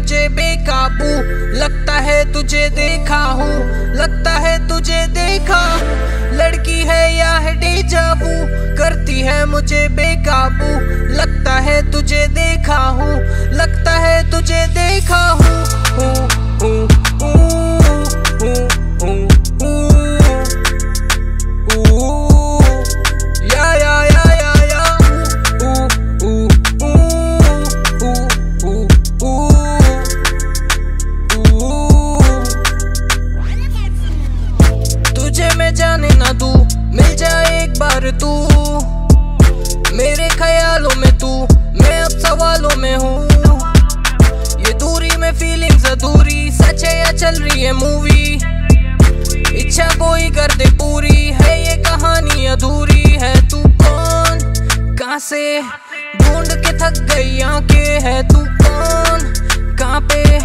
मुझे बेकाबू लगता है तुझे देखा हूँ लगता है तुझे देखा। लड़की है या है डेजाबू करती है मुझे बेकाबू लगता है तुझे देखा हूँ लगता है तुझे देखा हूँ, ना दूँ, मिल जाए एक बार तू। मेरे ख्यालों में तू, मैं अब सवालों में हूँ। ये दूरी में फीलिंग्स अधूरी, सच है या चल रही है मूवी इच्छा कोई कर दे पूरी, है ये कहानी अधूरी? है तू कौन? कहाँ से? ढूंढ के थक गई आँखें, है तू कौन? कहाँ पे?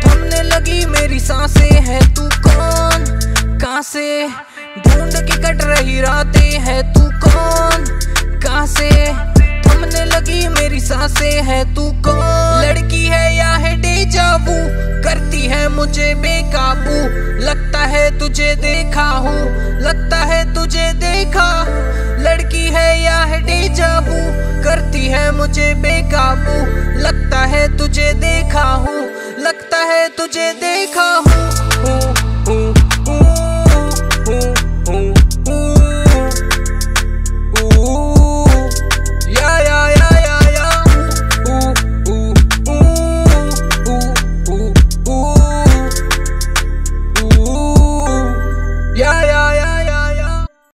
थमने लगी मेरी साँसें, है तू कौन? कहाँ से? ढूंढ के कट रही रातें है तू कौन? कहाँ से? थमने लगी मेरी साँसें है तू कौन? लड़की है या है डेजाबू करती है मुझे बेकाबू। लगता है तुझे देखा हूँ। लगता है तुझे देखा। लड़की है या है डेजाबू करती है मुझे बेकाबू। लगता है तुझे देखा हूँ। लगता है तुझे देखा हूँ।